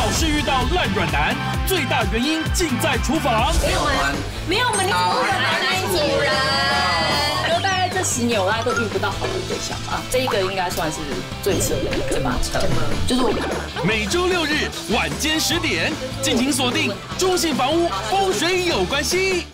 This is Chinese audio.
老是遇到烂软男，最大原因尽在厨房。没有门，没有门们，你主人，男主人。大概这十年，我大概都遇不到好的对象啊，这一个应该算是最扯的一个吧。就是我每周六日晚间十点，敬请锁定中信房屋风水有关系。